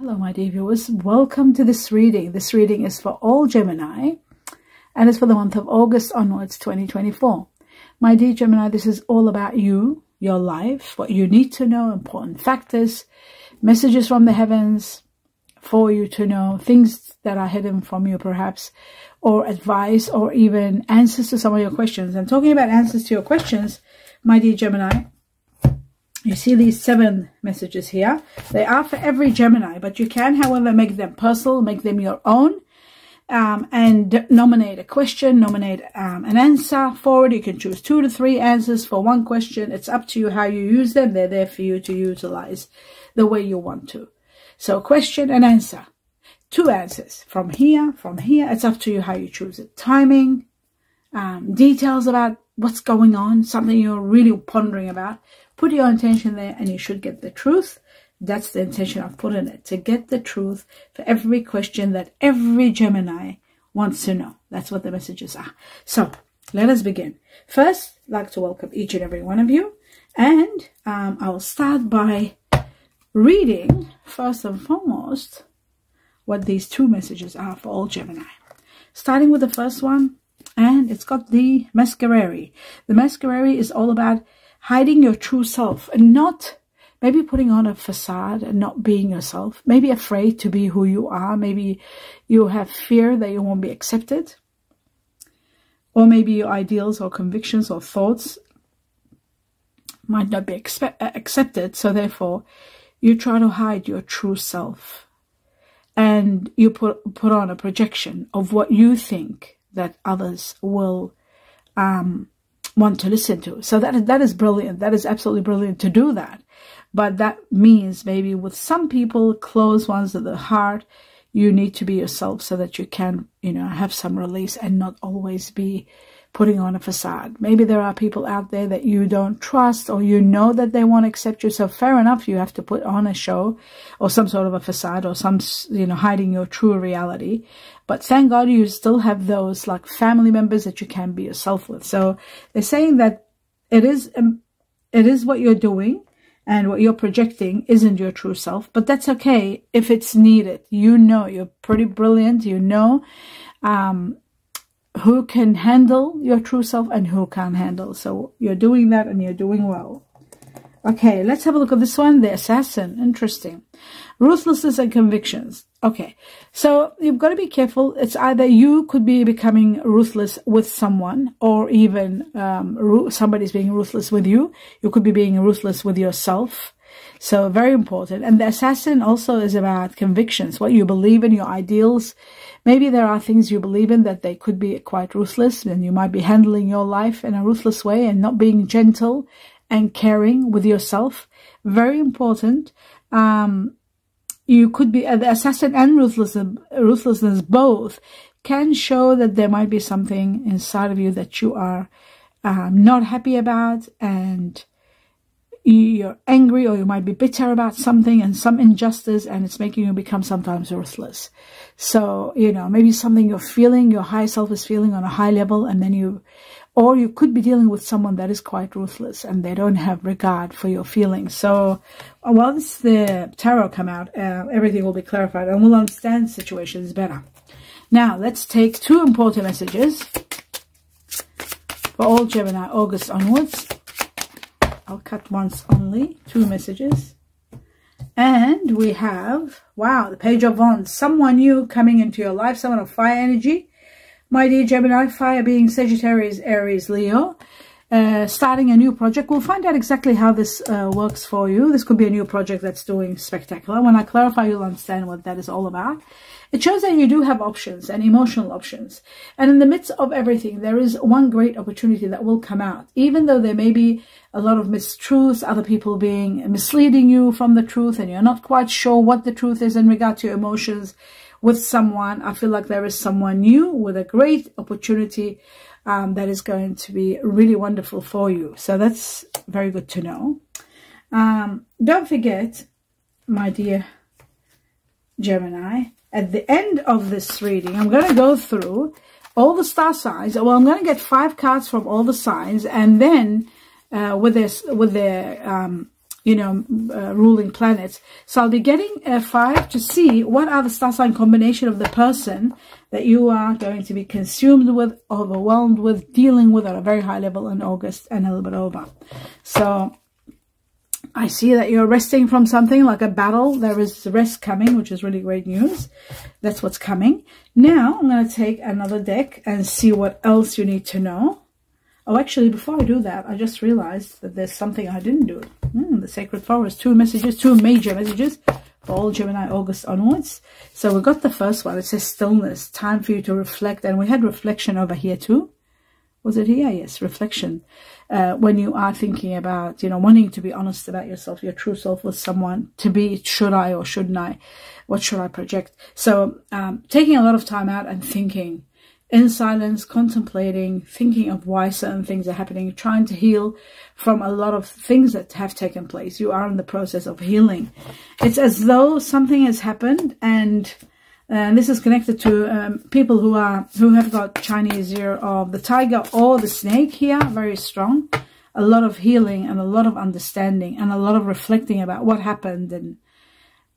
Hello, my dear viewers. Welcome to this reading. This reading is for all Gemini and it's for the month of August onwards 2024. My dear Gemini, this is all about you, your life, what you need to know, important factors, messages from the heavens for you to know, things that are hidden from you perhaps, or advice or even answers to some of your questions. And talking about answers to your questions, my dear Gemini, you see these seven messages here. They are for every Gemini, but you can, however, make them personal, make them your own, um, and nominate a question, nominate um, an answer for it. You can choose two to three answers for one question. It's up to you how you use them. They're there for you to utilize the way you want to. So question and answer. Two answers from here, from here. It's up to you how you choose it. Timing, um, details about what's going on, something you're really pondering about. Put your intention there and you should get the truth. That's the intention I've put in it, to get the truth for every question that every Gemini wants to know. That's what the messages are. So let us begin. First, I'd like to welcome each and every one of you. And um, I will start by reading, first and foremost, what these two messages are for all Gemini. Starting with the first one, and it's got the Masquerade. The Masquerade is all about hiding your true self and not maybe putting on a facade and not being yourself, maybe afraid to be who you are, maybe you have fear that you won't be accepted, or maybe your ideals or convictions or thoughts might not be accepted, so therefore you try to hide your true self. And you put put on a projection of what you think that others will um, want to listen to. So that that is brilliant. That is absolutely brilliant to do that. But that means maybe with some people, close ones at the heart, you need to be yourself so that you can, you know, have some release and not always be putting on a facade. Maybe there are people out there that you don't trust or you know that they won't accept you. So fair enough, you have to put on a show or some sort of a facade or some, you know, hiding your true reality. But thank God you still have those like family members that you can be yourself with. So they're saying that it is, um, it is what you're doing and what you're projecting isn't your true self, but that's okay if it's needed. You know, you're pretty brilliant. You know, um, who can handle your true self and who can't handle. So you're doing that and you're doing well. Okay, let's have a look at this one. The assassin. Interesting. Ruthlessness and convictions. Okay, so you've got to be careful. It's either you could be becoming ruthless with someone or even um, somebody's being ruthless with you. You could be being ruthless with yourself. So very important. And the assassin also is about convictions, what you believe in, your ideals. Maybe there are things you believe in that they could be quite ruthless and you might be handling your life in a ruthless way and not being gentle and caring with yourself. Very important. Um, you could be uh, the assassin and ruthless, ruthlessness, ruthlessness both can show that there might be something inside of you that you are um, not happy about and you're angry or you might be bitter about something and some injustice and it's making you become sometimes ruthless. So, you know, maybe something you're feeling, your high self is feeling on a high level and then you, or you could be dealing with someone that is quite ruthless and they don't have regard for your feelings. So once the tarot come out, uh, everything will be clarified and we'll understand situations better. Now, let's take two important messages for all Gemini August onwards. I'll cut once only, two messages. And we have, wow, the Page of Wands. Someone new coming into your life, someone of fire energy. My dear Gemini, fire being Sagittarius, Aries, Leo. Uh, starting a new project. We'll find out exactly how this uh, works for you. This could be a new project that's doing spectacular. When I clarify, you'll understand what that is all about. It shows that you do have options and emotional options. And in the midst of everything, there is one great opportunity that will come out. Even though there may be a lot of mistruths, other people being misleading you from the truth, and you're not quite sure what the truth is in regard to your emotions with someone, I feel like there is someone new with a great opportunity um, that is going to be really wonderful for you. So that's very good to know. Um, don't forget, my dear Gemini, at the end of this reading, I'm going to go through all the star signs. Well, I'm going to get five cards from all the signs, and then uh, with this, with their um, you know, uh, ruling planets. So I'll be getting a five to see what are the star sign combination of the person that you are going to be consumed with, overwhelmed with, dealing with at a very high level in August and a little bit over. So I see that you're resting from something like a battle. There is rest coming, which is really great news. That's what's coming. Now I'm going to take another deck and see what else you need to know. Oh, actually, before I do that, I just realized that there's something I didn't do. Mm, the Sacred Forest, two messages, two major messages for all Gemini August onwards. So we got the first one. It says stillness, time for you to reflect. And we had reflection over here too. Was it here? Yes, reflection. Uh, when you are thinking about, you know, wanting to be honest about yourself, your true self with someone, to be, should I or shouldn't I? What should I project? So um, taking a lot of time out and thinking in silence, contemplating, thinking of why certain things are happening, trying to heal from a lot of things that have taken place. You are in the process of healing. It's as though something has happened and and this is connected to um, people who are who have got Chinese year of the tiger or the snake here, very strong. A lot of healing and a lot of understanding and a lot of reflecting about what happened and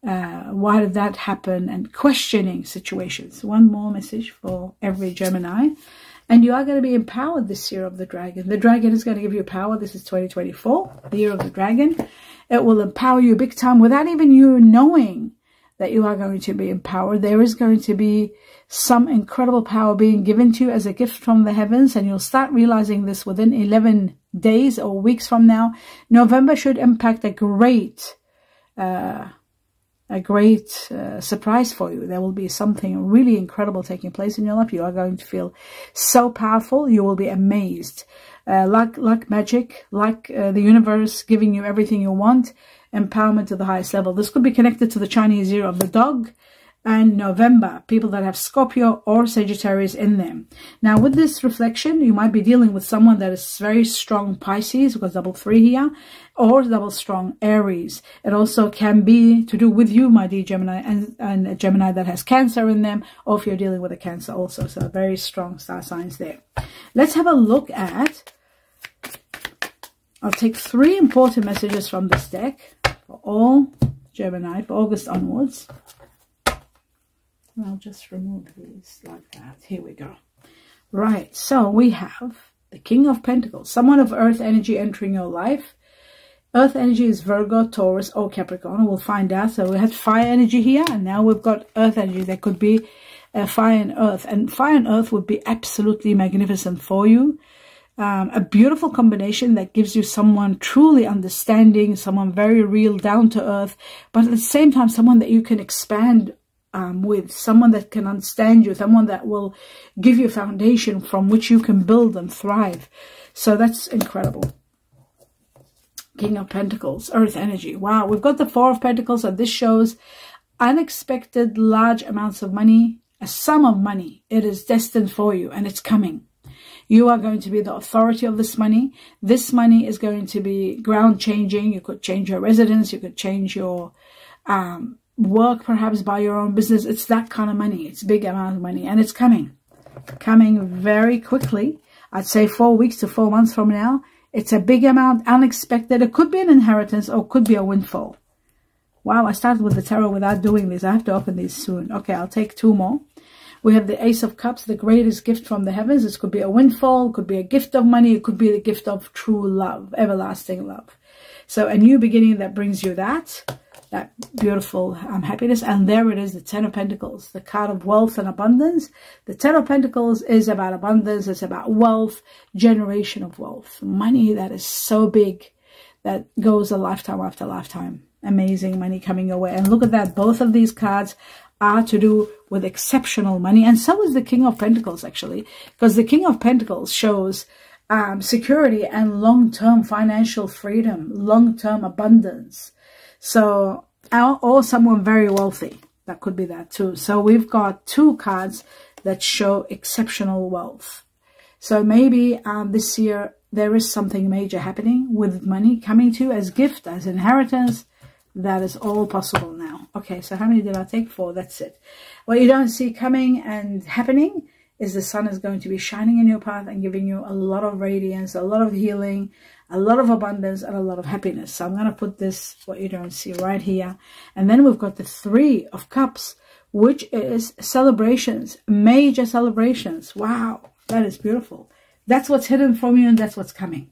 uh, why did that happen and questioning situations. One more message for every Gemini. And you are going to be empowered this year of the dragon. The dragon is going to give you power. This is 2024, the year of the dragon. It will empower you big time without even you knowing that you are going to be empowered. There is going to be some incredible power being given to you as a gift from the heavens. And you'll start realizing this within 11 days or weeks from now. November should impact a great... Uh, a great uh, surprise for you. There will be something really incredible taking place in your life. You are going to feel so powerful. You will be amazed. Uh, like, like magic, like uh, the universe giving you everything you want, empowerment to the highest level. This could be connected to the Chinese year of the dog, and November, people that have Scorpio or Sagittarius in them. Now, with this reflection, you might be dealing with someone that is very strong Pisces, because double three here, or double strong Aries. It also can be to do with you, my dear Gemini, and, and a Gemini that has Cancer in them, or if you're dealing with a Cancer also. So very strong star signs there. Let's have a look at, I'll take three important messages from this deck for all Gemini for August onwards. I'll just remove these like that. Here we go. Right, so we have the King of Pentacles, someone of Earth energy entering your life. Earth energy is Virgo, Taurus, or Capricorn. We'll find out. So we had fire energy here, and now we've got earth energy. There could be uh, fire and earth. And fire and earth would be absolutely magnificent for you. Um, a beautiful combination that gives you someone truly understanding, someone very real, down to earth, but at the same time, someone that you can expand um, with someone that can understand you, someone that will give you a foundation from which you can build and thrive. So that's incredible. King of Pentacles, Earth Energy. Wow, we've got the Four of Pentacles, and this shows unexpected large amounts of money, a sum of money. It is destined for you, and it's coming. You are going to be the authority of this money. This money is going to be ground changing. You could change your residence. You could change your um, work perhaps by your own business. It's that kind of money. It's big amount of money and it's coming, coming very quickly. I'd say four weeks to four months from now. It's a big amount, unexpected. It could be an inheritance or could be a windfall. Wow, I started with the tarot without doing this. I have to open these soon. Okay, I'll take two more. We have the Ace of Cups, the greatest gift from the heavens. This could be a windfall, could be a gift of money, it could be the gift of true love, everlasting love. So a new beginning that brings you that that beautiful um, happiness. And there it is, the Ten of Pentacles, the card of wealth and abundance. The Ten of Pentacles is about abundance. It's about wealth, generation of wealth, money that is so big that goes a lifetime after lifetime. Amazing money coming your way. And look at that. Both of these cards are to do with exceptional money. And so is the King of Pentacles, actually, because the King of Pentacles shows um, security and long-term financial freedom, long-term abundance. So, or someone very wealthy. That could be that too. So we've got two cards that show exceptional wealth. So maybe um, this year there is something major happening with money coming to you as gift, as inheritance. That is all possible now. Okay, so how many did I take? Four, that's it. What you don't see coming and happening is the sun is going to be shining in your path and giving you a lot of radiance, a lot of healing, a lot of abundance, and a lot of happiness. So I'm going to put this, what you don't see right here. And then we've got the three of cups, which is celebrations, major celebrations. Wow, that is beautiful. That's what's hidden from you and that's what's coming.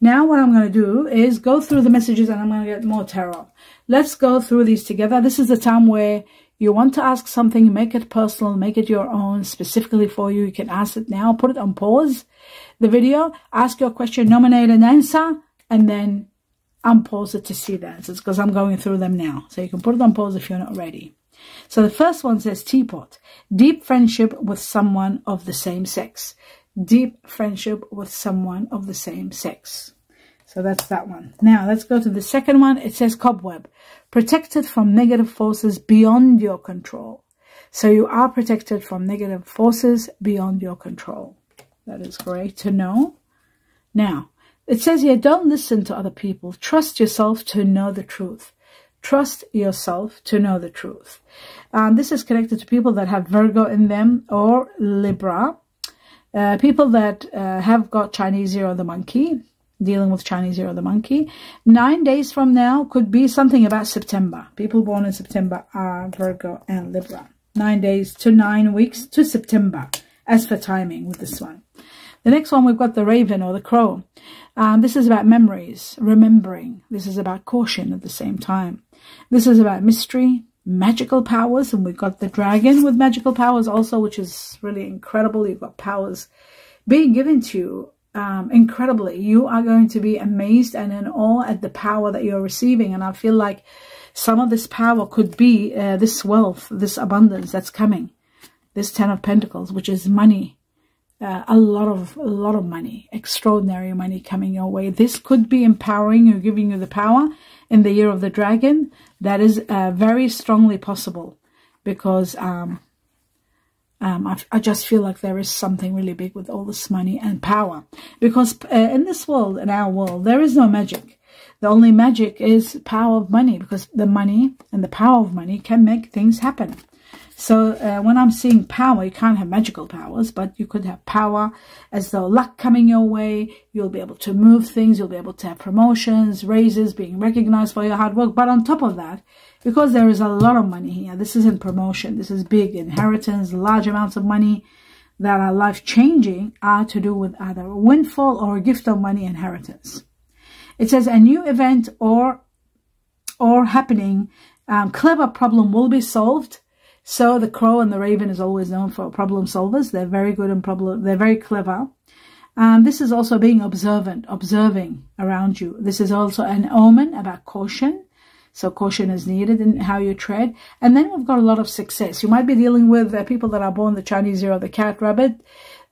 Now what I'm going to do is go through the messages and I'm going to get more tarot. Let's go through these together. This is the time where you want to ask something, make it personal, make it your own, specifically for you. You can ask it now, put it on pause, the video, ask your question, nominate an answer, and then unpause it to see the answers because I'm going through them now. So you can put it on pause if you're not ready. So the first one says teapot, deep friendship with someone of the same sex deep friendship with someone of the same sex. So that's that one. Now let's go to the second one. It says cobweb, protected from negative forces beyond your control. So you are protected from negative forces beyond your control. That is great to know. Now, it says here, don't listen to other people. Trust yourself to know the truth. Trust yourself to know the truth. Um, this is connected to people that have Virgo in them or Libra. Uh, people that uh, have got Chinese Year of the Monkey, dealing with Chinese Year of the Monkey, nine days from now could be something about September. People born in September are Virgo and Libra. Nine days to nine weeks to September, as for timing with this one. The next one, we've got the raven or the crow. Um, this is about memories, remembering. This is about caution at the same time. This is about mystery, magical powers and we've got the dragon with magical powers also which is really incredible you've got powers being given to you um, incredibly. You are going to be amazed and in awe at the power that you're receiving. And I feel like some of this power could be uh, this wealth this abundance that's coming. This ten of pentacles which is money. Uh, a lot of a lot of money. Extraordinary money coming your way. This could be empowering you giving you the power in the year of the dragon, that is uh, very strongly possible because um, um, I, I, just feel like there is something really big with all this money and power. Because uh, in this world, in our world, there is no magic. The only magic is power of money because the money and the power of money can make things happen. So uh, when I'm seeing power, you can't have magical powers, but you could have power as though luck coming your way. You'll be able to move things. You'll be able to have promotions, raises, being recognized for your hard work. But on top of that, because there is a lot of money here, this isn't promotion. This is big inheritance, large amounts of money that are life-changing are to do with either a windfall or a gift of money inheritance. It says a new event or or happening, um, clever problem will be solved so the crow and the raven is always known for problem solvers. They're very good and problem. They're very clever. Um, this is also being observant, observing around you. This is also an omen about caution. So caution is needed in how you tread. And then we've got a lot of success. You might be dealing with uh, people that are born the Chinese year the cat, rabbit,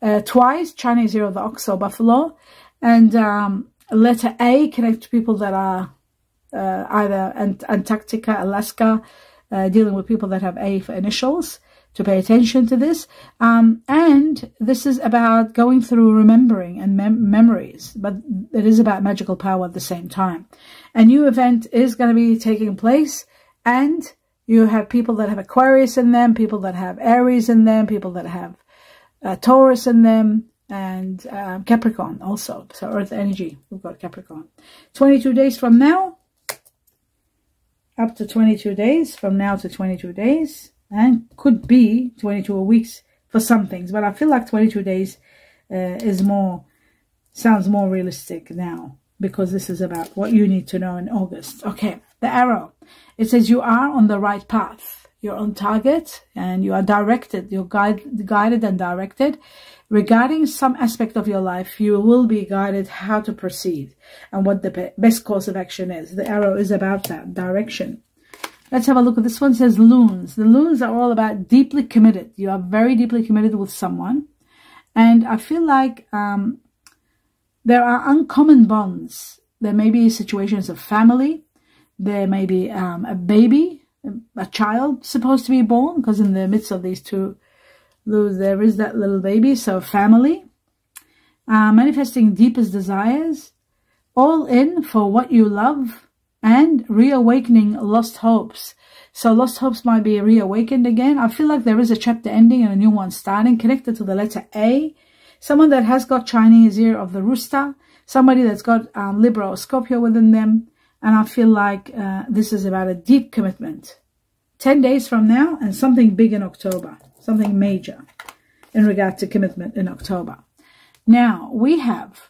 uh, twice, Chinese year the ox or buffalo. And um, letter A connects to people that are uh, either Ant Antarctica, Alaska, uh, dealing with people that have A for initials to pay attention to this. Um, and this is about going through remembering and mem memories, but it is about magical power at the same time. A new event is going to be taking place and you have people that have Aquarius in them, people that have Aries in them, people that have uh, Taurus in them, and uh, Capricorn also. So Earth energy, we've got Capricorn. 22 days from now, up to 22 days, from now to 22 days, and could be 22 weeks for some things. But I feel like 22 days uh, is more, sounds more realistic now because this is about what you need to know in August. Okay, the arrow. It says you are on the right path. You're on target and you are directed. You're guide, guided and directed Regarding some aspect of your life, you will be guided how to proceed and what the best course of action is. The arrow is about that direction. Let's have a look at this one. It says loons. The loons are all about deeply committed. You are very deeply committed with someone. And I feel like um, there are uncommon bonds. There may be situations of family. There may be um, a baby, a child supposed to be born because in the midst of these two there is that little baby. So family, uh, manifesting deepest desires, all in for what you love and reawakening lost hopes. So lost hopes might be reawakened again. I feel like there is a chapter ending and a new one starting connected to the letter A. Someone that has got Chinese year of the rooster. Somebody that's got um, Libra or Scorpio within them. And I feel like uh, this is about a deep commitment. 10 days from now and something big in October. Something major in regard to commitment in October. Now, we have,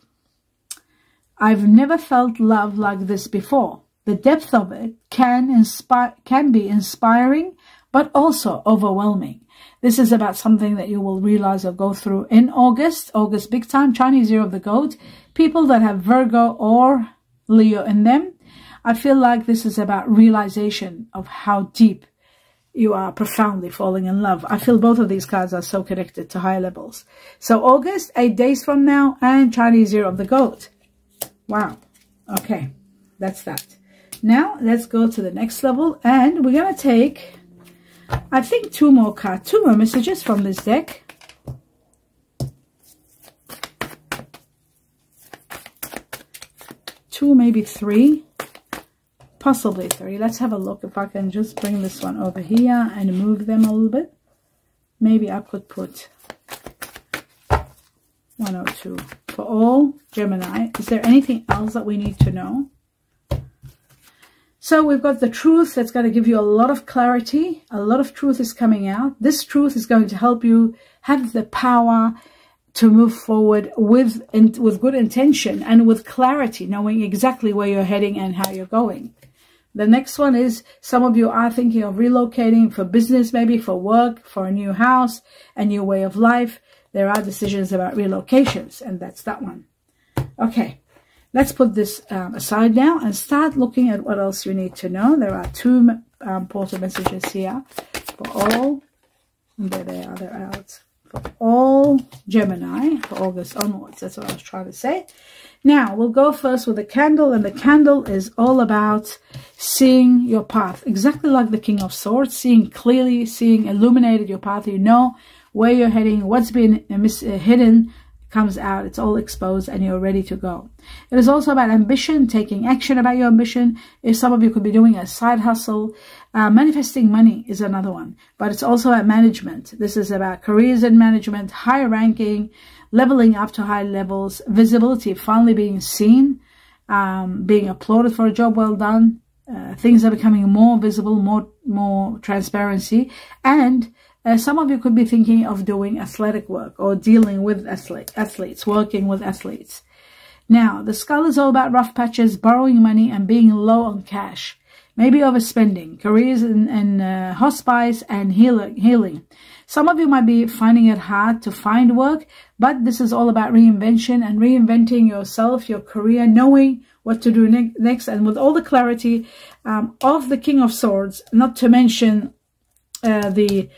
I've never felt love like this before. The depth of it can inspire, can be inspiring, but also overwhelming. This is about something that you will realize or go through in August, August big time, Chinese year of the goat. People that have Virgo or Leo in them, I feel like this is about realization of how deep you are profoundly falling in love. I feel both of these cards are so connected to higher levels. So August, eight days from now, and Chinese year of the goat. Wow. Okay, that's that. Now, let's go to the next level. And we're going to take, I think, two more cards, two more messages from this deck. Two, maybe three. Possibly three. Let's have a look if I can just bring this one over here and move them a little bit. Maybe I could put one or two. For all Gemini, is there anything else that we need to know? So we've got the truth that's going to give you a lot of clarity. A lot of truth is coming out. This truth is going to help you have the power to move forward with with good intention and with clarity, knowing exactly where you're heading and how you're going. The next one is some of you are thinking of relocating for business, maybe for work, for a new house, a new way of life. There are decisions about relocations, and that's that one. Okay. Let's put this um, aside now and start looking at what else you need to know. There are two um, portal messages here for all. There they are, they're out. For all Gemini for August onwards. That's what I was trying to say. Now, we'll go first with the candle, and the candle is all about seeing your path. Exactly like the King of Swords, seeing clearly, seeing illuminated your path. You know where you're heading, what's been uh, uh, hidden, comes out, it's all exposed and you're ready to go. It is also about ambition, taking action about your ambition. If some of you could be doing a side hustle, uh, manifesting money is another one, but it's also about management. This is about careers in management, high ranking, leveling up to high levels, visibility, finally being seen, um, being applauded for a job well done. Uh, things are becoming more visible, more more transparency, and uh, some of you could be thinking of doing athletic work or dealing with athlete, athletes, working with athletes. Now, the skull is all about rough patches, borrowing money, and being low on cash. Maybe overspending, careers in, uh, hospice and healing, healing. Some of you might be finding it hard to find work, but this is all about reinvention and reinventing yourself, your career, knowing what to do ne next, and with all the clarity um, of the King of Swords, not to mention uh, the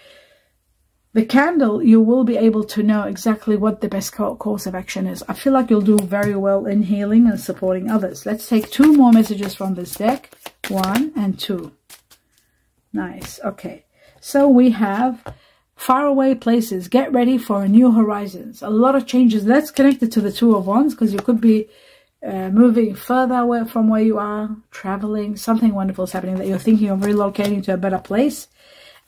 the candle, you will be able to know exactly what the best course of action is. I feel like you'll do very well in healing and supporting others. Let's take two more messages from this deck. One and two. Nice. Okay. So we have faraway places. Get ready for new horizons. A lot of changes. That's connected to the two of wands because you could be uh, moving further away from where you are, traveling. Something wonderful is happening that you're thinking of relocating to a better place.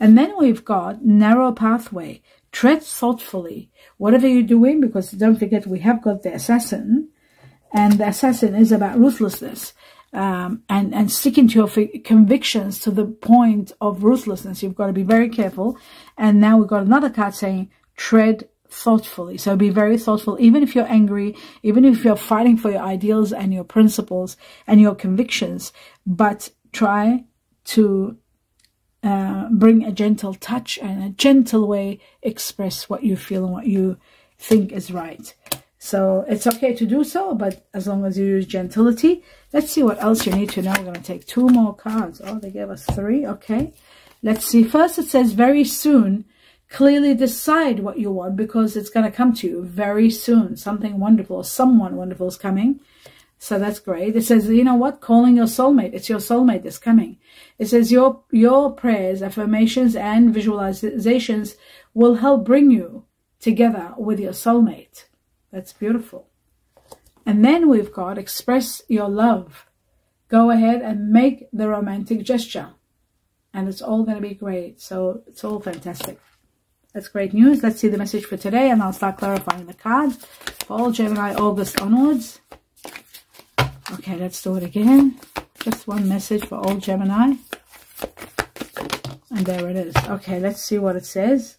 And then we've got narrow pathway. Tread thoughtfully. Whatever you're doing, because don't forget we have got the assassin. And the assassin is about ruthlessness. Um, and, and sticking to your convictions to the point of ruthlessness. You've got to be very careful. And now we've got another card saying tread thoughtfully. So be very thoughtful, even if you're angry, even if you're fighting for your ideals and your principles and your convictions, but try to uh, bring a gentle touch and a gentle way express what you feel and what you think is right. So it's okay to do so, but as long as you use gentility. Let's see what else you need to know. We're going to take two more cards. Oh, they gave us three. Okay. Let's see. First, it says very soon. Clearly decide what you want because it's going to come to you very soon. Something wonderful, someone wonderful is coming. So that's great. It says, you know what? Calling your soulmate. It's your soulmate that's coming. It says your, your prayers, affirmations, and visualizations will help bring you together with your soulmate. That's beautiful. And then we've got express your love. go ahead and make the romantic gesture. And it's all going to be great. So it's all fantastic. That's great news. Let's see the message for today and I'll start clarifying the cards for all Gemini August onwards. Okay, let's do it again. Just one message for old Gemini. And there it is. Okay, let's see what it says.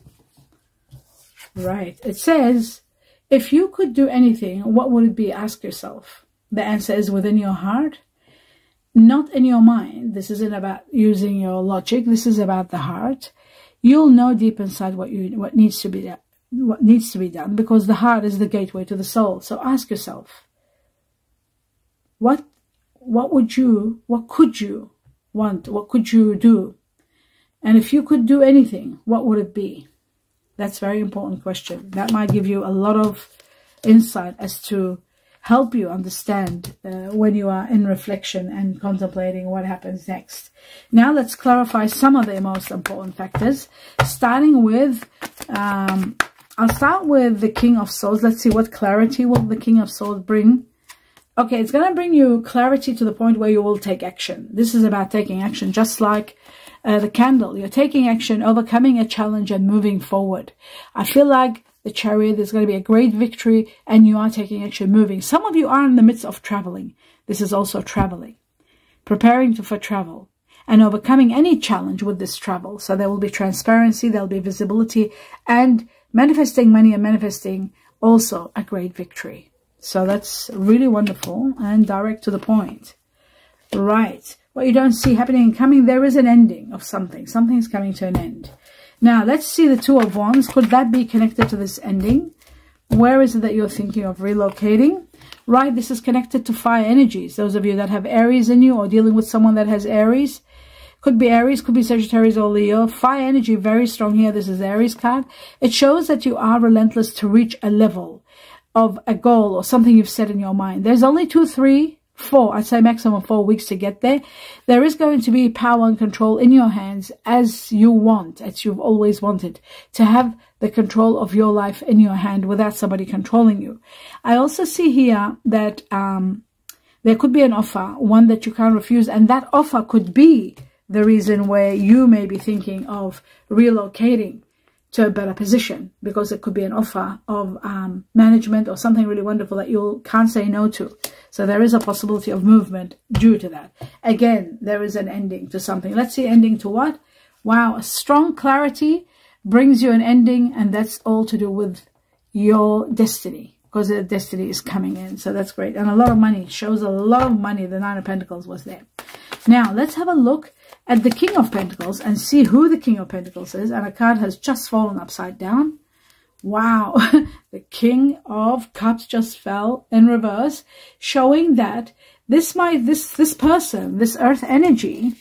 Right. It says, if you could do anything, what would it be? Ask yourself. The answer is within your heart, not in your mind. This isn't about using your logic. This is about the heart. You'll know deep inside what you what needs to be what needs to be done because the heart is the gateway to the soul. So ask yourself, what what would you, what could you want? What could you do? And if you could do anything, what would it be? That's very important question. That might give you a lot of insight as to help you understand uh, when you are in reflection and contemplating what happens next. Now let's clarify some of the most important factors, starting with, um, I'll start with the King of Swords. Let's see what clarity will the King of Swords bring. Okay, it's going to bring you clarity to the point where you will take action. This is about taking action, just like uh, the candle. You're taking action, overcoming a challenge and moving forward. I feel like the chariot, there's going to be a great victory and you are taking action, moving. Some of you are in the midst of traveling. This is also traveling, preparing for travel and overcoming any challenge with this travel. So there will be transparency, there'll be visibility and manifesting money and manifesting also a great victory. So that's really wonderful and direct to the point. Right what you don't see happening and coming, there is an ending of something. Something's coming to an end. Now, let's see the Two of Wands. Could that be connected to this ending? Where is it that you're thinking of relocating? Right, this is connected to fire energies. Those of you that have Aries in you or dealing with someone that has Aries. Could be Aries, could be Sagittarius or Leo. Fire energy, very strong here. This is Aries card. It shows that you are relentless to reach a level of a goal or something you've set in your mind. There's only two, three four, I'd say maximum four weeks to get there, there is going to be power and control in your hands as you want, as you've always wanted, to have the control of your life in your hand without somebody controlling you. I also see here that um, there could be an offer, one that you can't refuse, and that offer could be the reason where you may be thinking of relocating to a better position because it could be an offer of um, management or something really wonderful that you can't say no to. So there is a possibility of movement due to that. Again, there is an ending to something. Let's see ending to what? Wow, a strong clarity brings you an ending and that's all to do with your destiny because the destiny is coming in. So that's great. And a lot of money shows a lot of money. The Nine of Pentacles was there. Now, let's have a look at the King of Pentacles and see who the King of Pentacles is. And a card has just fallen upside down. Wow, the King of Cups just fell in reverse, showing that this might, this, this person, this earth energy,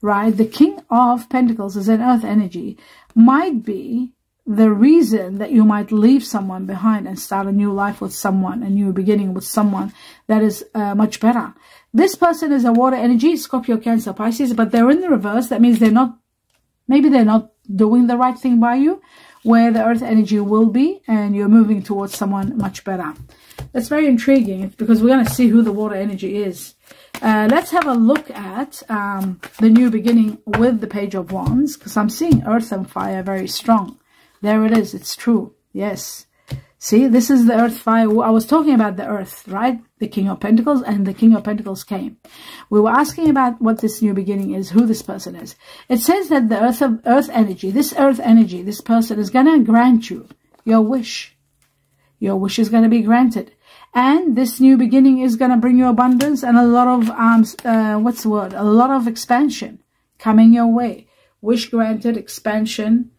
right, the King of Pentacles is an earth energy, might be the reason that you might leave someone behind and start a new life with someone, a new beginning with someone that is uh, much better. This person is a water energy, Scorpio, Cancer, Pisces, but they're in the reverse. That means they're not, maybe they're not doing the right thing by you where the earth energy will be and you're moving towards someone much better. That's very intriguing because we're going to see who the water energy is. Uh, let's have a look at um, the new beginning with the Page of Wands because I'm seeing earth and fire very strong. There it is. It's true. Yes. See, this is the earth fire. I was talking about the earth, right? The King of Pentacles and the King of Pentacles came. We were asking about what this new beginning is, who this person is. It says that the earth of earth energy, this earth energy, this person is going to grant you your wish. Your wish is going to be granted. And this new beginning is going to bring you abundance and a lot of, um, uh, what's the word? A lot of expansion coming your way. Wish granted, expansion,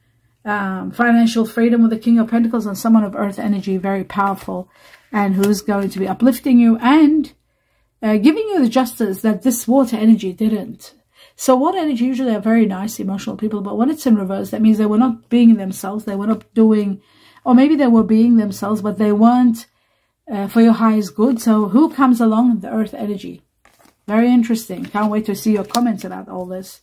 um, financial freedom with the King of Pentacles and someone of Earth energy, very powerful, and who's going to be uplifting you and uh, giving you the justice that this water energy didn't. So water energy usually are very nice, emotional people, but when it's in reverse, that means they were not being themselves, they were not doing, or maybe they were being themselves, but they weren't uh, for your highest good. So who comes along? The Earth energy. Very interesting. Can't wait to see your comments about all this.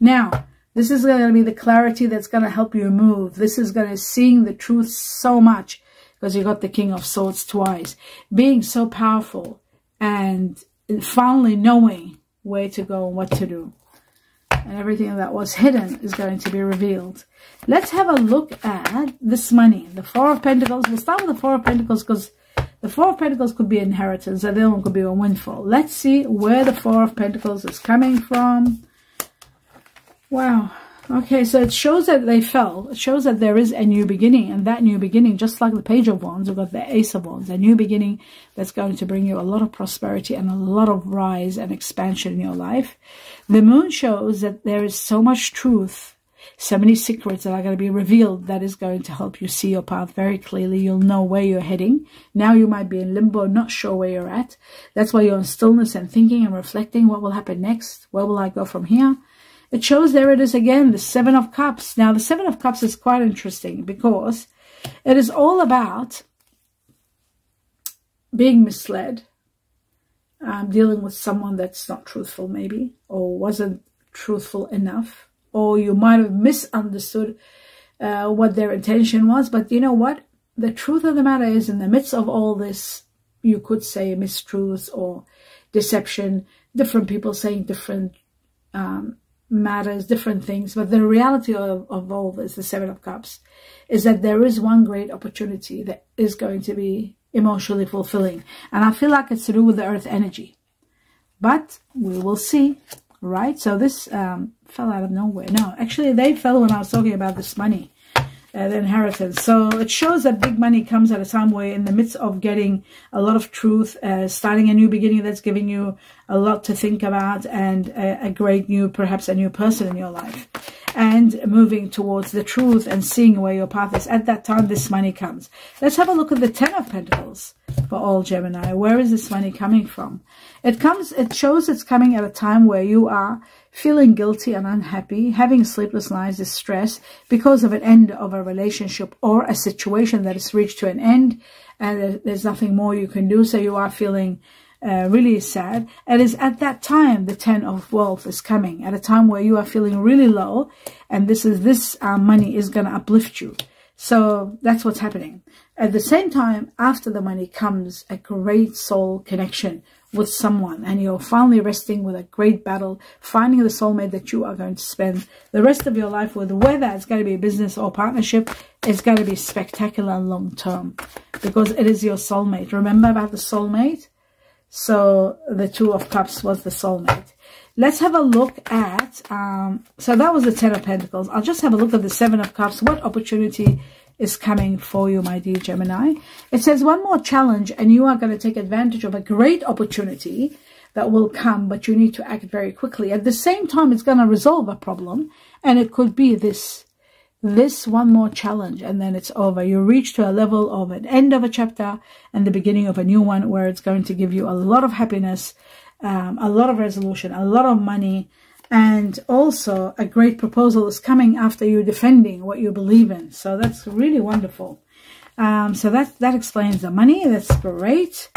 Now, this is going to be the clarity that's going to help you move. This is going to seeing the truth so much because you got the King of Swords twice. Being so powerful and finally knowing where to go and what to do. And everything that was hidden is going to be revealed. Let's have a look at this money. The Four of Pentacles. We'll start with the Four of Pentacles because the Four of Pentacles could be inheritance. The other one could be a windfall. Let's see where the Four of Pentacles is coming from. Wow. Okay, so it shows that they fell. It shows that there is a new beginning. And that new beginning, just like the Page of Wands, we've got the Ace of Wands. A new beginning that's going to bring you a lot of prosperity and a lot of rise and expansion in your life. The Moon shows that there is so much truth, so many secrets that are going to be revealed that is going to help you see your path very clearly. You'll know where you're heading. Now you might be in limbo, not sure where you're at. That's why you're in stillness and thinking and reflecting. What will happen next? Where will I go from here? It shows there it is again, the Seven of Cups. Now, the Seven of Cups is quite interesting because it is all about being misled, um, dealing with someone that's not truthful maybe, or wasn't truthful enough, or you might have misunderstood uh, what their intention was. But you know what? The truth of the matter is in the midst of all this, you could say mistruths or deception, different people saying different um, matters, different things. But the reality of, of all this, the Seven of Cups, is that there is one great opportunity that is going to be emotionally fulfilling. And I feel like it's to do with the earth energy. But we will see, right? So this um, fell out of nowhere. No, actually they fell when I was talking about this money uh, the inheritance. So it shows that big money comes at a time where in the midst of getting a lot of truth, uh, starting a new beginning that's giving you a lot to think about and a, a great new, perhaps a new person in your life and moving towards the truth and seeing where your path is. At that time, this money comes. Let's have a look at the Ten of Pentacles for all Gemini. Where is this money coming from? It comes, it shows it's coming at a time where you are feeling guilty and unhappy, having sleepless nights, distress because of an end of a relationship or a situation that has reached to an end and there's nothing more you can do. So you are feeling uh, really sad. And It is at that time the Ten of Wealth is coming, at a time where you are feeling really low and this is this uh, money is going to uplift you. So that's what's happening. At the same time, after the money comes a great soul connection with someone and you're finally resting with a great battle, finding the soulmate that you are going to spend the rest of your life with, whether it's going to be a business or partnership, it's going to be spectacular long term because it is your soulmate. Remember about the soulmate? So the Two of Cups was the soulmate. Let's have a look at, um, so that was the Ten of Pentacles. I'll just have a look at the Seven of Cups. What opportunity is coming for you, my dear Gemini. It says one more challenge and you are going to take advantage of a great opportunity that will come, but you need to act very quickly. At the same time, it's going to resolve a problem and it could be this, this one more challenge and then it's over. You reach to a level of an end of a chapter and the beginning of a new one where it's going to give you a lot of happiness, um, a lot of resolution, a lot of money, and also a great proposal is coming after you defending what you believe in. So that's really wonderful. Um, so that, that explains the money. That's great.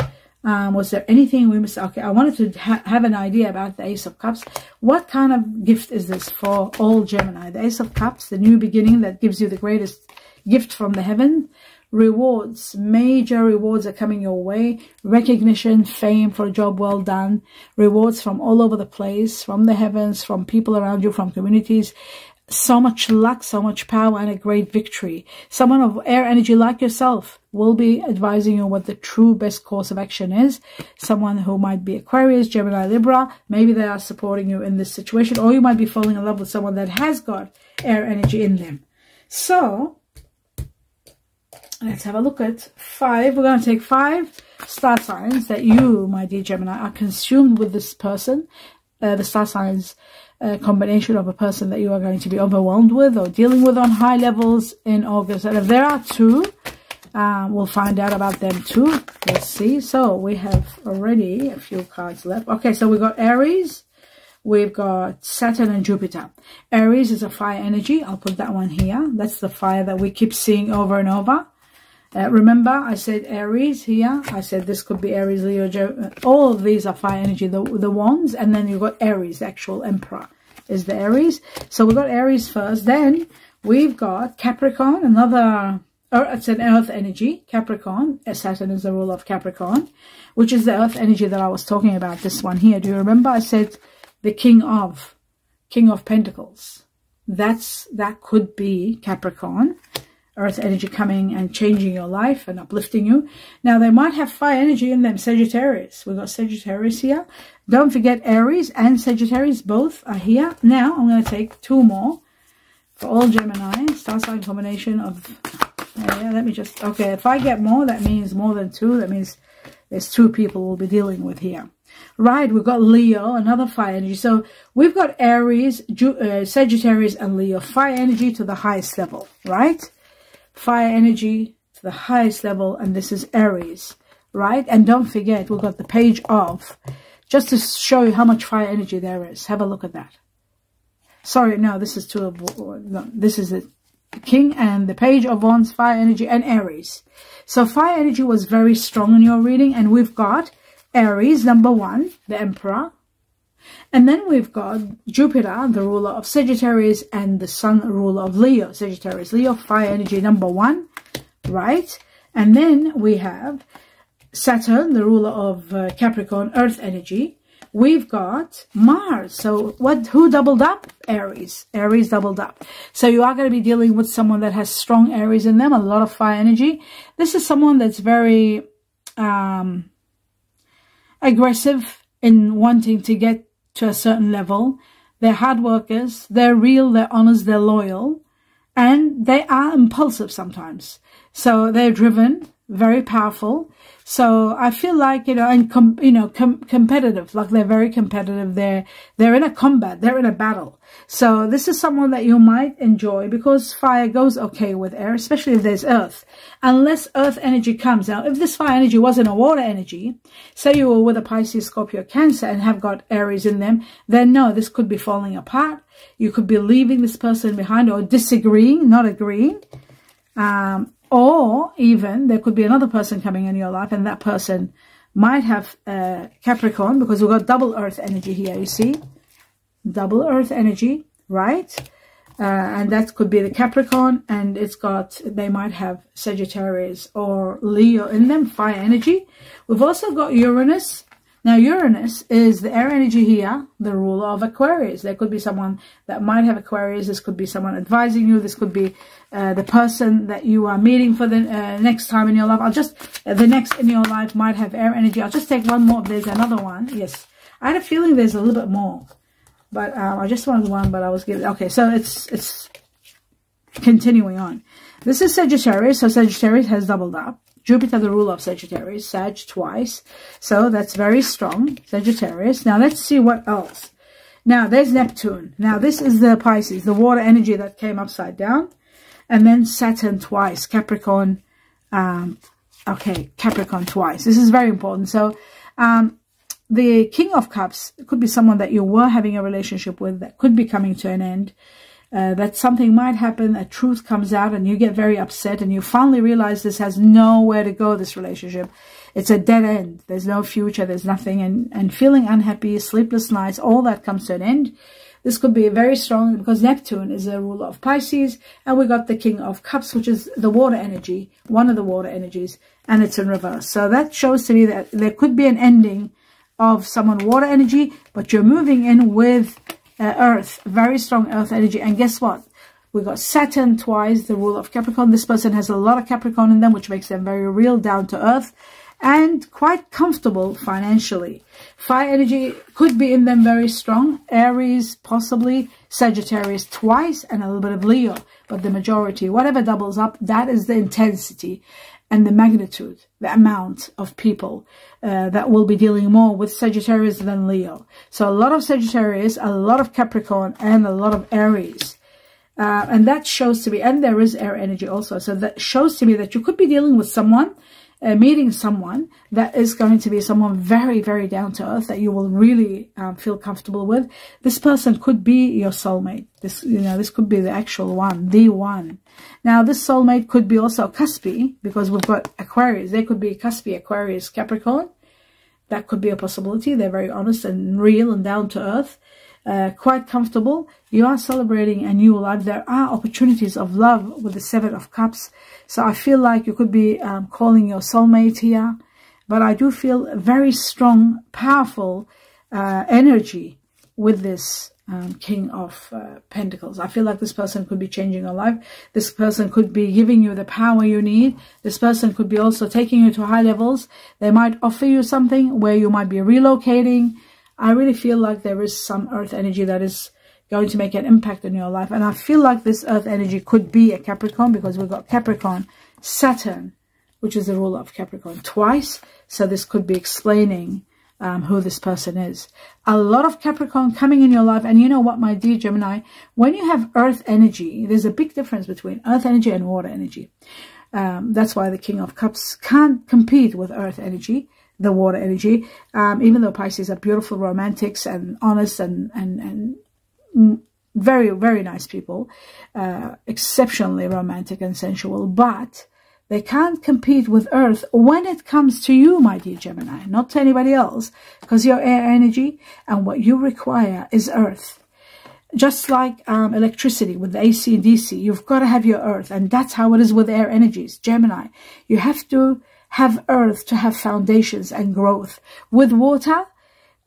Um, was there anything we missed? Okay, I wanted to ha have an idea about the Ace of Cups. What kind of gift is this for all Gemini? The Ace of Cups, the new beginning that gives you the greatest gift from the heaven rewards, major rewards are coming your way. Recognition, fame for a job well done, rewards from all over the place, from the heavens, from people around you, from communities. So much luck, so much power, and a great victory. Someone of air energy like yourself will be advising you what the true best course of action is. Someone who might be Aquarius, Gemini, Libra, maybe they are supporting you in this situation, or you might be falling in love with someone that has got air energy in them. So, Let's have a look at five. We're going to take five star signs that you, my dear Gemini, are consumed with this person. Uh, the star signs uh, combination of a person that you are going to be overwhelmed with or dealing with on high levels in August. And if there are two, um, we'll find out about them too. Let's see. So we have already a few cards left. Okay, so we've got Aries. We've got Saturn and Jupiter. Aries is a fire energy. I'll put that one here. That's the fire that we keep seeing over and over. Uh, remember, I said Aries here. I said this could be Aries, Leo, uh, all of these are fire energy, the, the wands. And then you've got Aries, actual emperor is the Aries. So we've got Aries first. Then we've got Capricorn, another it's an earth energy, Capricorn. Saturn is the ruler of Capricorn, which is the earth energy that I was talking about, this one here. Do you remember I said the king of, king of pentacles? That's, that could be Capricorn, earth energy coming and changing your life and uplifting you. Now, they might have fire energy in them, Sagittarius. We've got Sagittarius here. Don't forget Aries and Sagittarius, both are here. Now, I'm going to take two more for all Gemini, star sign combination of yeah, let me just, okay, if I get more, that means more than two. That means there's two people we'll be dealing with here. Right, we've got Leo, another fire energy. So we've got Aries, uh, Sagittarius, and Leo. Fire energy to the highest level, right? Fire energy to the highest level, and this is Aries, right? And don't forget, we've got the page of, just to show you how much fire energy there is. Have a look at that. Sorry, no, this is two of, no, this is the King and the Page of Wands, Fire Energy, and Aries. So Fire Energy was very strong in your reading, and we've got Aries, number one, the Emperor. And then we've got Jupiter, the ruler of Sagittarius, and the Sun, ruler of Leo. Sagittarius, Leo, Fire Energy, number one, right? And then we have Saturn, the ruler of uh, Capricorn, Earth Energy we've got Mars. So what? who doubled up? Aries. Aries doubled up. So you are going to be dealing with someone that has strong Aries in them, a lot of fire energy. This is someone that's very um, aggressive in wanting to get to a certain level. They're hard workers. They're real. They're honest. They're loyal. And they are impulsive sometimes. So they're driven, very powerful. So I feel like, you know, and, com, you know, com competitive, like they're very competitive. They're, they're in a combat. They're in a battle. So this is someone that you might enjoy because fire goes okay with air, especially if there's earth. Unless earth energy comes. Now, if this fire energy wasn't a water energy, say you were with a Pisces, Scorpio, Cancer and have got Aries in them, then no, this could be falling apart. You could be leaving this person behind or disagreeing, not agreeing. Um, or even there could be another person coming in your life and that person might have uh, Capricorn because we've got double earth energy here, you see? Double earth energy, right? Uh, and that could be the Capricorn and it's got, they might have Sagittarius or Leo in them, fire energy. We've also got Uranus now, Uranus is the air energy here, the ruler of Aquarius. There could be someone that might have Aquarius. This could be someone advising you. This could be uh, the person that you are meeting for the uh, next time in your life. I'll just, uh, the next in your life might have air energy. I'll just take one more. There's another one. Yes. I had a feeling there's a little bit more. But um, I just wanted one, but I was given, okay, so it's, it's continuing on. This is Sagittarius, so Sagittarius has doubled up. Jupiter, the ruler of Sagittarius, Sag twice. So that's very strong, Sagittarius. Now let's see what else. Now there's Neptune. Now this is the Pisces, the water energy that came upside down. And then Saturn twice, Capricorn. Um, okay, Capricorn twice. This is very important. So um, the King of Cups could be someone that you were having a relationship with that could be coming to an end uh, that something might happen, a truth comes out and you get very upset and you finally realize this has nowhere to go, this relationship. It's a dead end. There's no future. There's nothing. And, and feeling unhappy, sleepless nights, all that comes to an end. This could be very strong because Neptune is a ruler of Pisces and we got the King of Cups, which is the water energy, one of the water energies, and it's in reverse. So that shows to me that there could be an ending of someone water energy, but you're moving in with uh, Earth, very strong Earth energy. And guess what? We got Saturn twice, the ruler of Capricorn. This person has a lot of Capricorn in them, which makes them very real, down to earth, and quite comfortable financially. Fire energy could be in them very strong. Aries, possibly. Sagittarius twice, and a little bit of Leo. But the majority, whatever doubles up, that is the intensity and the magnitude, the amount of people uh, that will be dealing more with Sagittarius than Leo. So a lot of Sagittarius, a lot of Capricorn, and a lot of Aries. Uh, and that shows to me, and there is air energy also. So that shows to me that you could be dealing with someone uh, meeting someone that is going to be someone very, very down to earth that you will really um, feel comfortable with. This person could be your soulmate. This, you know, this could be the actual one, the one. Now, this soulmate could be also Cuspy because we've got Aquarius. They could be Cuspy, Aquarius, Capricorn. That could be a possibility. They're very honest and real and down to earth. Uh, quite comfortable. You are celebrating a new life. There are opportunities of love with the Seven of Cups. So I feel like you could be um, calling your soulmate here. But I do feel very strong, powerful uh, energy with this um, King of uh, Pentacles. I feel like this person could be changing your life. This person could be giving you the power you need. This person could be also taking you to high levels. They might offer you something where you might be relocating. I really feel like there is some earth energy that is going to make an impact in your life. And I feel like this earth energy could be a Capricorn because we've got Capricorn, Saturn, which is the ruler of Capricorn twice. So this could be explaining um, who this person is. A lot of Capricorn coming in your life. And you know what, my dear Gemini, when you have earth energy, there's a big difference between earth energy and water energy. Um, that's why the King of Cups can't compete with earth energy, the water energy, um, even though Pisces are beautiful romantics and honest and, and, and very, very nice people, uh, exceptionally romantic and sensual, but they can't compete with Earth when it comes to you, my dear Gemini, not to anybody else, because you're air energy and what you require is Earth. Just like um, electricity with the AC and DC, you've got to have your Earth, and that's how it is with air energies. Gemini, you have to have Earth to have foundations and growth. With water,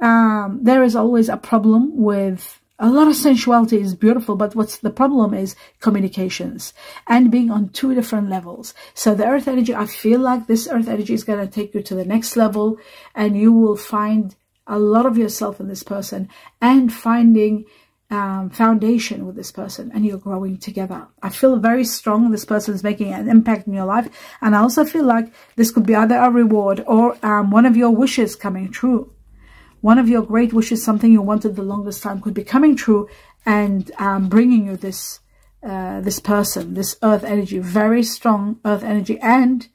um, there is always a problem with a lot of sensuality is beautiful, but what's the problem is communications and being on two different levels. So the earth energy, I feel like this earth energy is going to take you to the next level and you will find a lot of yourself in this person and finding um, foundation with this person and you're growing together. I feel very strong this person is making an impact in your life. And I also feel like this could be either a reward or um, one of your wishes coming true one of your great wishes, something you wanted the longest time could be coming true and um, bringing you this uh, this person, this earth energy, very strong earth energy. And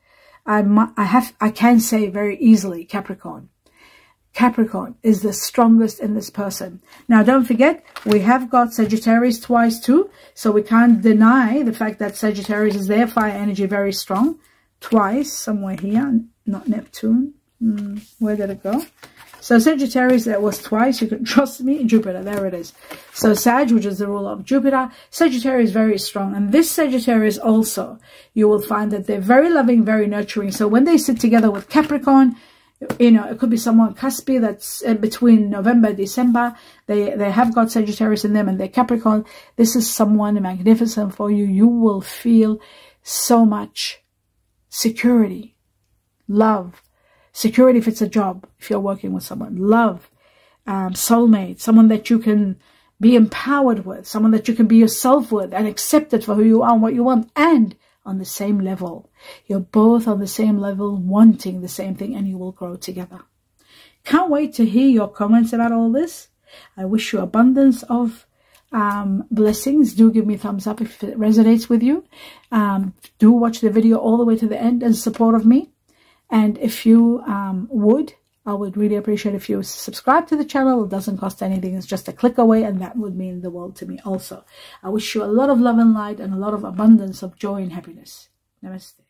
I, I have, I can say very easily Capricorn. Capricorn is the strongest in this person. Now, don't forget, we have got Sagittarius twice too. So we can't deny the fact that Sagittarius is their fire energy very strong. Twice, somewhere here, not Neptune. Mm, where did it go? So Sagittarius, that was twice. You can trust me. Jupiter, there it is. So Sag, which is the ruler of Jupiter. Sagittarius is very strong. And this Sagittarius also, you will find that they're very loving, very nurturing. So when they sit together with Capricorn, you know, it could be someone cuspy that's between November, December. They, they have got Sagittarius in them and they're Capricorn. This is someone magnificent for you. You will feel so much security, love, Security if it's a job, if you're working with someone. Love, um, soulmate, someone that you can be empowered with, someone that you can be yourself with and accepted for who you are and what you want. And on the same level. You're both on the same level, wanting the same thing, and you will grow together. Can't wait to hear your comments about all this. I wish you abundance of um, blessings. Do give me a thumbs up if it resonates with you. Um, do watch the video all the way to the end in support of me. And if you um, would, I would really appreciate if you subscribe to the channel. It doesn't cost anything. It's just a click away and that would mean the world to me also. I wish you a lot of love and light and a lot of abundance of joy and happiness. Namaste.